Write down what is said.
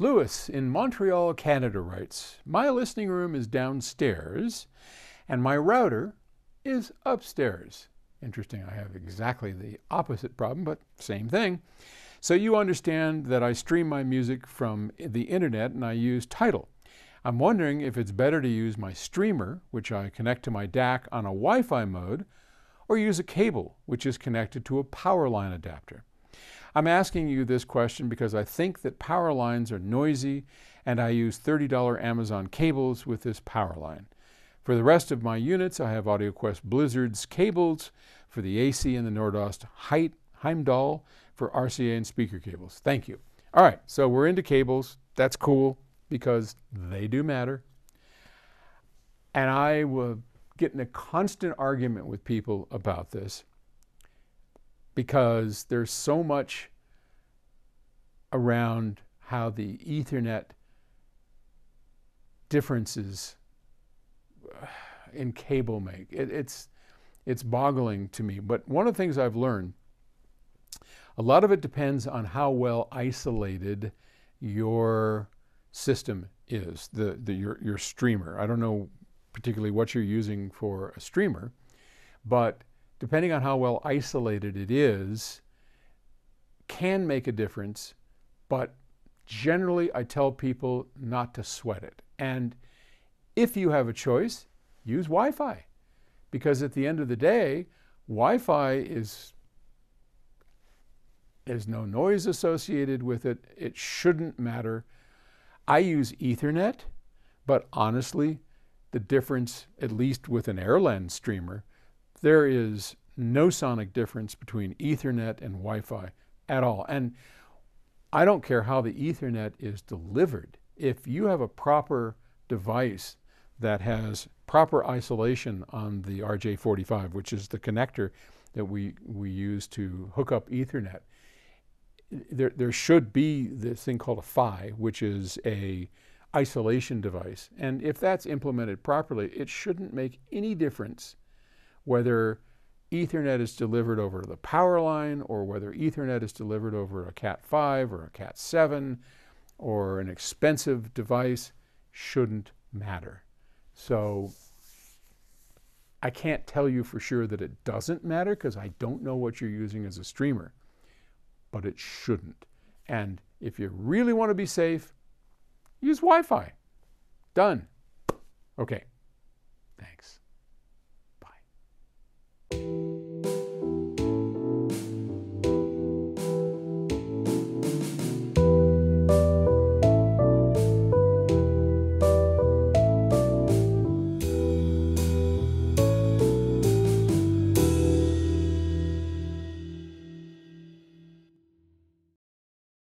Lewis in Montreal, Canada writes My listening room is downstairs and my router is upstairs. Interesting, I have exactly the opposite problem, but same thing. So you understand that I stream my music from the internet and I use Tidal. I'm wondering if it's better to use my streamer, which I connect to my DAC on a Wi Fi mode, or use a cable, which is connected to a power line adapter. I'm asking you this question because I think that power lines are noisy and I use $30 Amazon cables with this power line. For the rest of my units, I have AudioQuest Blizzard's cables for the AC and the Nordost Heimdall for RCA and speaker cables. Thank you. All right, so we're into cables. That's cool because they do matter. And I will get in a constant argument with people about this because there's so much around how the Ethernet differences uh, in cable make. It, it's, it's boggling to me. But one of the things I've learned, a lot of it depends on how well isolated your system is, the, the, your, your streamer. I don't know particularly what you're using for a streamer, but depending on how well isolated it is, can make a difference, but generally I tell people not to sweat it. And if you have a choice, use Wi Fi. Because at the end of the day, Wi Fi is there's no noise associated with it. It shouldn't matter. I use Ethernet, but honestly, the difference, at least with an Airlens streamer, there is no sonic difference between Ethernet and Wi Fi at all. And I don't care how the Ethernet is delivered. If you have a proper device that has proper isolation on the RJ45, which is the connector that we, we use to hook up Ethernet, there, there should be this thing called a PHY, which is a isolation device. And if that's implemented properly, it shouldn't make any difference whether Ethernet is delivered over the power line or whether Ethernet is delivered over a Cat5 or a Cat7 or an expensive device shouldn't matter. So I can't tell you for sure that it doesn't matter because I don't know what you're using as a streamer, but it shouldn't. And if you really want to be safe, use Wi Fi. Done. Okay.